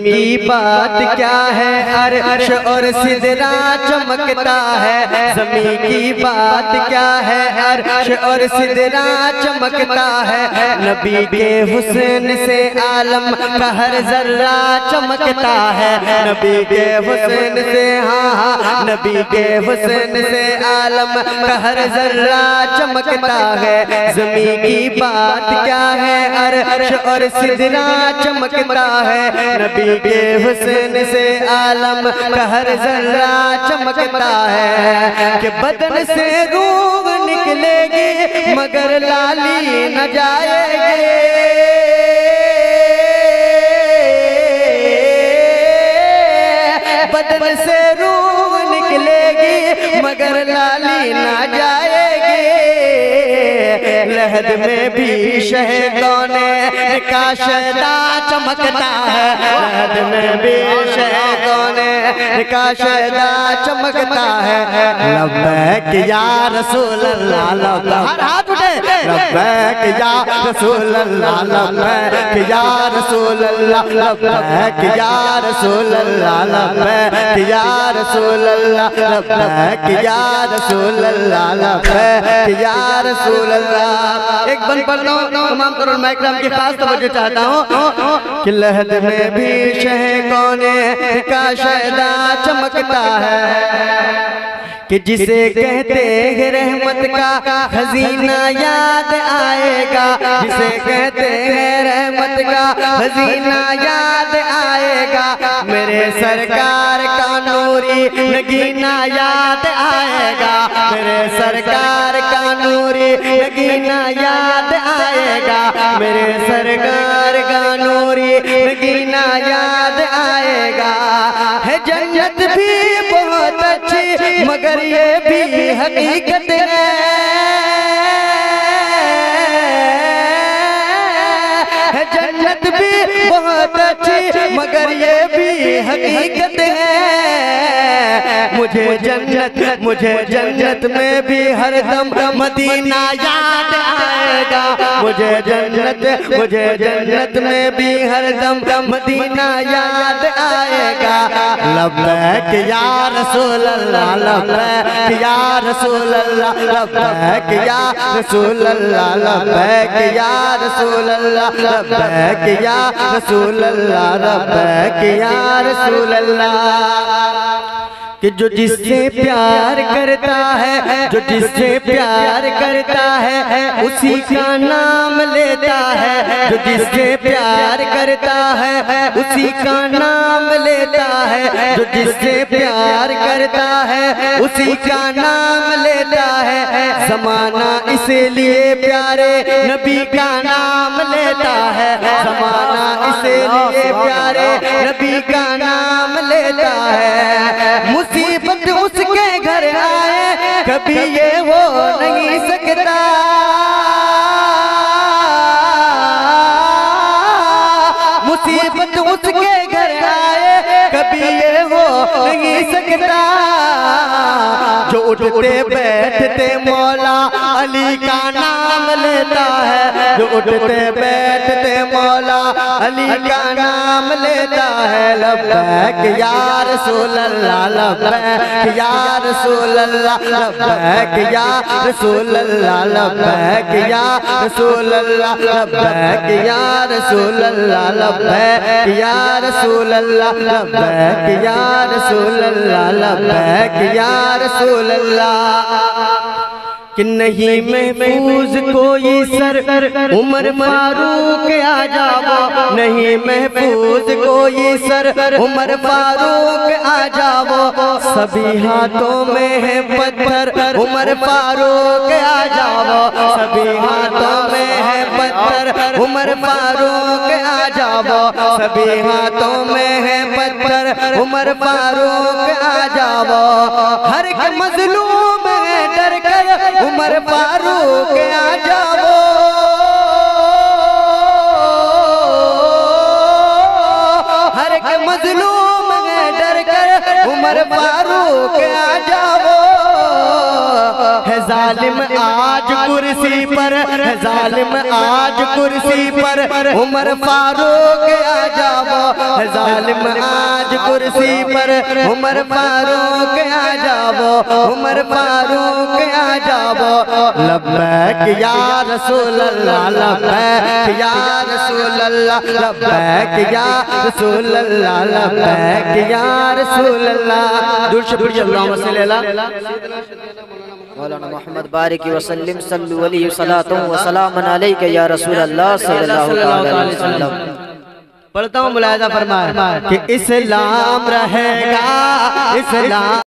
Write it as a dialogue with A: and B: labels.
A: کی بات کیا ہے؟ عرش اور صدرہ چمکتا ہے۔ زمین کی بات کیا ہے؟ عرش اور صدرہ چمکتا ہے۔ نبی کے حسن سے عالم کا ہر ذرہ چمکتا ہے۔ نبی کے حسن سے ہاں ہاں نبی کے حسن سے عالم کا ہر ذرہ چمکتا ہے۔ زمین کی بات کیا ہے؟ عرش اور صدرہ چمکتا ہے۔ نبی کے حسن سے عالم کا ہر ذرہ چمکتا ہے کہ بدن سے روح نکلے گی، مگر لالی نہ جائے گے بدن سے روح نکلے گی، مگر لالی نہ جائے لہد میں بھی شہ کونے کا شہدہ چمکتا ہے۔ لہد میں بھی شہ کونے کا شہدہ چمکتا ہے۔ لبیک یا رسول اللہ لبیک۔ لبیک یا رسول اللہ، لبیک یا رسول اللہ، لبیک یا رسول اللہ، لبیک یا رسول اللہ، لبیک یا رسول اللہ، لبیک یا رسول اللہ۔ ایک بن پڑھتا ہوں تمام قرآن مائکرام کی خاص توجہ چاہتا ہوں۔ کہ لہد میں بھی شہ کونے کا شہدہ چمکتا ہے۔ کہ جسے کہتے ہیں رحمت کا خزینہ یاد آئے گا۔ جسے کہتے ہیں رحمت کا خزینہ یاد آئے گا۔ میرے سرکار کا نوری نگینہ یاد آئے گا۔ میرے سرکار کا نوری نگینہ یاد آئے گا۔ میرے سرکار کا نوری نگینہ یاد مگر یہ بھی حقیقت ہے۔ جنت بھی بہت اچھی مگر یہ بھی حقیقت ہے۔ مجھے جنت مجھے جنت میں بھی ہر دم مدینہ یاد آئے گا۔ مجھے جنت مجھے جنت میں بھی ہر دم مدینہ یاد آئے گا۔ لبیک یا رسول اللہ لبیک یا رسول اللہ لبیک یا رسول اللہ لبیک یا رسول اللہ لبیک یا رسول اللہ لبیک یا رسول اللہ۔ کہ جو جس سے پیار کرتا ہے، جو جس سے پیار کرتا ہے، اسی کا نام لیتا ہے۔ جو جس سے پیار کرتا ہے، اسی کا نام لیتا ہے۔ جو جس سے پیار کرتا ہے، اسی کا نام لیتا ہے۔ زمانہ اس لیے پیارے، نبی کا نبی کا نام لیتا ہے، مصیبت اس کے گھر آئے، کبھی یہ ہو نہیں سکتا۔ مصیبت اس کے گھر آئے، کبھی یہ ہو نہیں سکتا۔ اٹھتے بیٹھتے مولا علی کا نام لیتا ہے۔ جو اٹھتے بیٹھتے مولا علی کا نام لیتا ہے۔ لبیک یا رسول اللہ لبیک یا رسول اللہ لبیک یا رسول اللہ لبیک یا رسول اللہ لبیک یا رسول اللہ لبیک یا رسول اللہ لبیک یا رسول اللہ لبیک یا رسول اللہ کہ نہیں محفوظ کوئی سر عمر فاروق آ جاؤ نہیں محفوظ کوئی سر عمر فاروق آ جاؤ سبھی ہاتھوں میں ہے پتھر عمر فاروق آ جاؤ سبھی ہاتھوں میں ہے پتھر عمر فاروق آ جاؤ سبھی ہاتھوں میں ہے پتھر عمر فاروق آ جاؤ۔ ہر ایک مظلوم ہے ڈر کر عمر فاروق آ جاؤ۔ ظالم آج کرسی پر، ظالم آج کرسی پر، عمر فاروق آ جاؤ۔ ظالم آج کرسی پر، عمر فاروق آ جاؤ۔ عمر فاروق آ جاؤ۔ لبیک یا رسول اللہ، لبیک یا رسول اللہ، لبیک یا رسول اللہ، لبیک یا رسول اللہ۔ دور شکر جی اللہ صلی اللہ
B: مولانا محمد بارک وسلم صلو علیہ وسلم وسلام علیکہ یا رسول اللہ صلی اللہ علیہ وسلم.
A: پڑھتا ہوں ملاحظہ فرمائے کہ اسلام رہے گا اسلام